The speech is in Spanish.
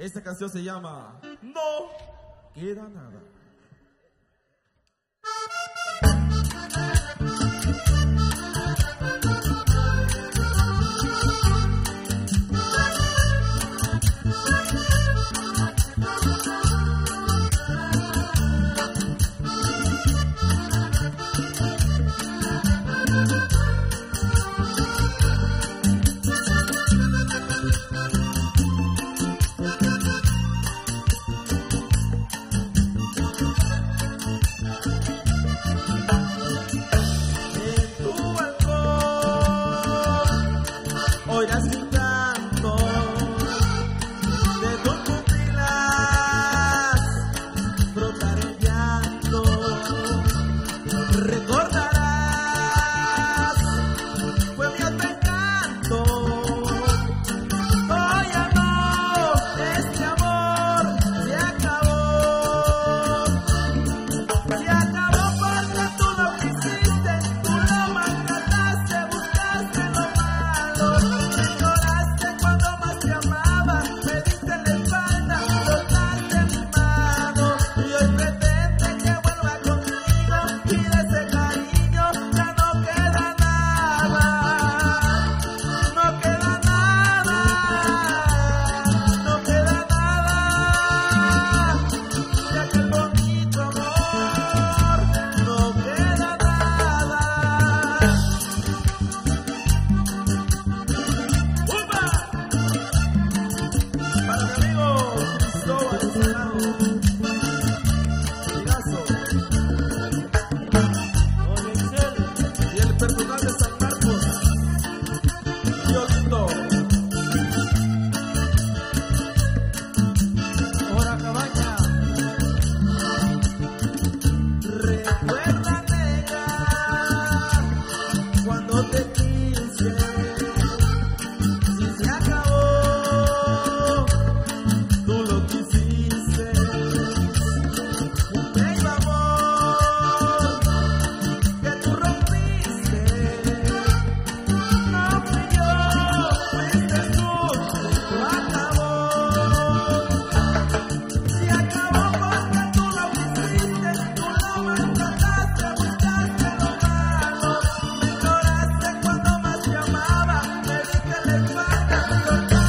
Esta canción se llama No Queda Nada. horas guitarras. Father. Thank you.